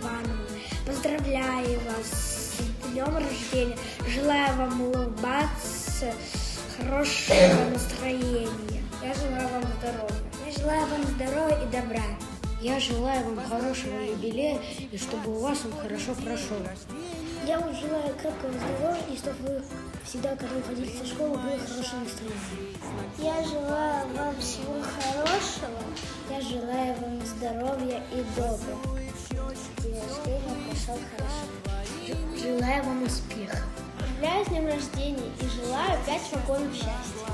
Ивановна. Поздравляю вас с днем рождения. Желаю вам улыбаться, хорошего настроения. Я желаю вам здоровья. Я желаю вам здоровья и добра. Я желаю вам хорошего юбилея и чтобы у вас он хорошо прошел. Я вам желаю крепкого здоровья и чтобы вы всегда, когда уходили в школу, было хорошее настроение. Я желаю вам всего хорошего. Я желаю вам здоровья и добра. День рождения прошел хорошо. Желаю вам успеха. Поздравляю с днем рождения и желаю пять вагонов счастья.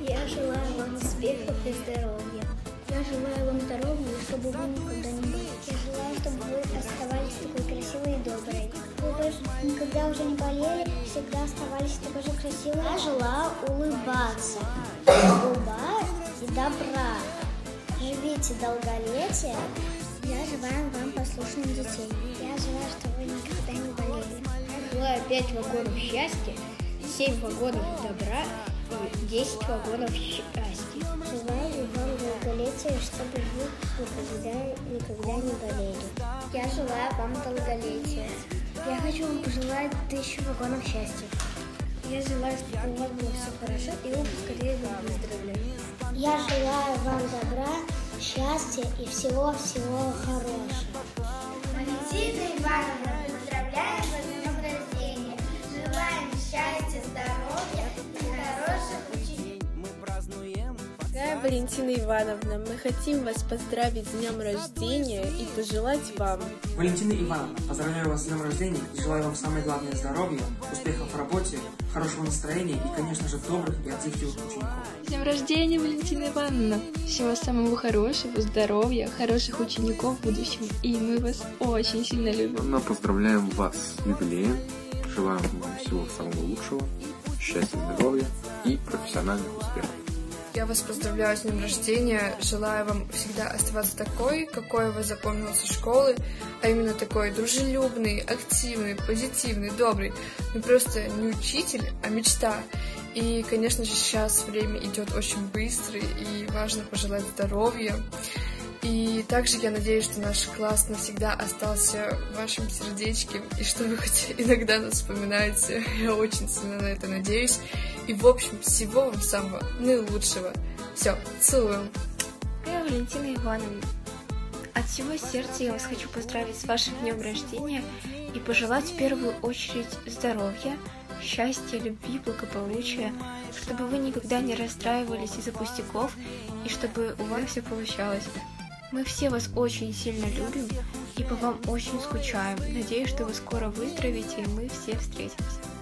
Я желаю вам успехов и здоровья. Я желаю вам здоровья, и чтобы вы никогда не болели. Я желаю, чтобы вы оставались такой красивой и доброй. Вы больше никогда уже не болели, всегда оставались такой же красивой. Я желаю улыбаться, уба и добра. Живите долголетие. Я желаю вам послушных детей. Я желаю, чтобы вы никогда не болели. Желаю 5 вагонов счастья, 7 вагонов добра и 10 вагонов счастья. Желаю вам долголетия, чтобы вы никогда, никогда не болели. Я желаю вам долголетия. Я хочу вам пожелать тысячу вагонов счастья. Я желаю, чтобы у вас было все хорошо и вы поскорее выздоровели. Я желаю вам добра, счастья и всего-всего хорошего. Валентина Ивановна, мы хотим вас поздравить с днем рождения и пожелать вам Валентина Ивановна, поздравляю вас с днем рождения и желаю вам самое главное здоровья, успехов в работе, хорошего настроения и, конечно же, добрых и отзывчивых учеников. С днем рождения, Валентина Ивановна! Всего самого хорошего, здоровья, хороших учеников в будущем. И мы вас очень сильно любим. Мы поздравляем вас с юбилеем, желаем вам всего самого лучшего, счастья, здоровья и профессиональных успехов. Я вас поздравляю с днем рождения. Желаю вам всегда оставаться такой, какой вы запомнил со школы, а именно такой дружелюбный, активный, позитивный, добрый. Ну просто не учитель, а мечта. И, конечно же, сейчас время идет очень быстро, и важно пожелать здоровья. И также я надеюсь, что наш класс навсегда остался в вашем сердечке, и что вы хоть иногда нас вспоминаете. Я очень сильно на это надеюсь. И, в общем, всего вам самого наилучшего. Все, целую. Дорогая Валентина Ивановна, от всего сердца я вас хочу поздравить с вашим днем рождения и пожелать в первую очередь здоровья, счастья, любви, благополучия, чтобы вы никогда не расстраивались из-за пустяков и чтобы у вас все получалось. Мы все вас очень сильно любим и по вам очень скучаем. Надеюсь, что вы скоро выздоровеете и мы все встретимся.